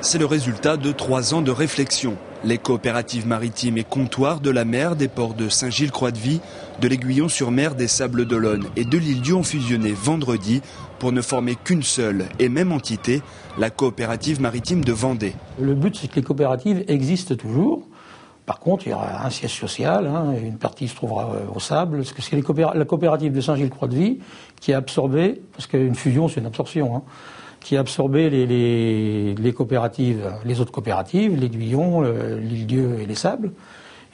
C'est le résultat de trois ans de réflexion. Les coopératives maritimes et comptoirs de la mer des ports de Saint-Gilles-Croix-de-Vie, de l'Aiguillon-sur-Mer, des Sables d'Olonne et de l'île-Dieu ont fusionné vendredi pour ne former qu'une seule et même entité, la coopérative maritime de Vendée. Le but, c'est que les coopératives existent toujours. Par contre, il y aura un siège social, hein, une partie se trouvera euh, au sable, parce que c'est la coopérative de Saint-Gilles-Croix-de-Vie qui a absorbé, parce qu'une fusion, c'est une absorption, hein, qui a absorbé les, les, coopératives, les autres coopératives, l'Aiguillon, l'île-Dieu et les Sables.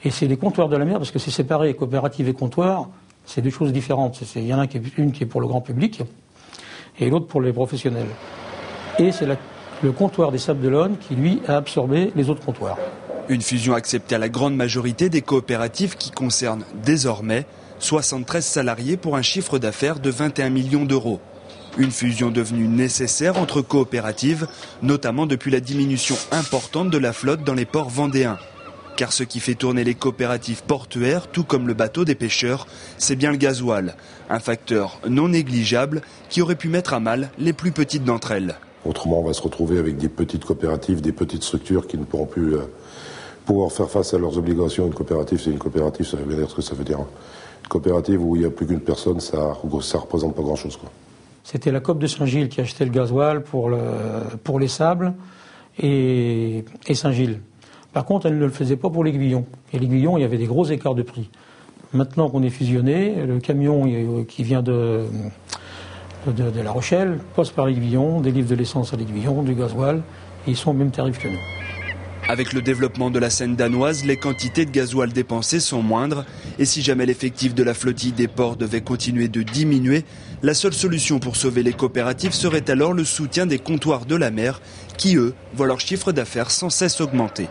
Et c'est les comptoirs de la mer, parce que c'est séparé, coopératives et comptoirs, c'est deux choses différentes. Il y en a une qui est pour le grand public et l'autre pour les professionnels. Et c'est le comptoir des Sables d'Olonne qui, lui, a absorbé les autres comptoirs. Une fusion acceptée à la grande majorité des coopératives qui concerne désormais 73 salariés pour un chiffre d'affaires de 21 millions d'euros. Une fusion devenue nécessaire entre coopératives, notamment depuis la diminution importante de la flotte dans les ports vendéens. Car ce qui fait tourner les coopératives portuaires, tout comme le bateau des pêcheurs, c'est bien le gasoil, un facteur non négligeable qui aurait pu mettre à mal les plus petites d'entre elles. Autrement, on va se retrouver avec des petites coopératives, des petites structures qui ne pourront plus euh, pouvoir faire face à leurs obligations. Une coopérative, c'est une coopérative, ça veut dire ce que ça veut dire. Une coopérative où il n'y a plus qu'une personne, ça ne représente pas grand-chose. C'était la COP de Saint-Gilles qui achetait le gasoil pour, le, pour les sables et, Saint-Gilles. Par contre, elle ne le faisait pas pour l'aiguillon. Et l'aiguillon, il y avait des gros écarts de prix. Maintenant qu'on est fusionné, le camion qui vient de La Rochelle passe par l'aiguillon, délivre de l'essence à l'aiguillon, du gasoil, et ils sont au même tarif que nous. Avec le développement de la Seine danoise, les quantités de gasoil dépensées sont moindres. Et si jamais l'effectif de la flottille des ports devait continuer de diminuer, la seule solution pour sauver les coopératives serait alors le soutien des comptoirs de la mer, qui eux voient leur chiffre d'affaires sans cesse augmenter.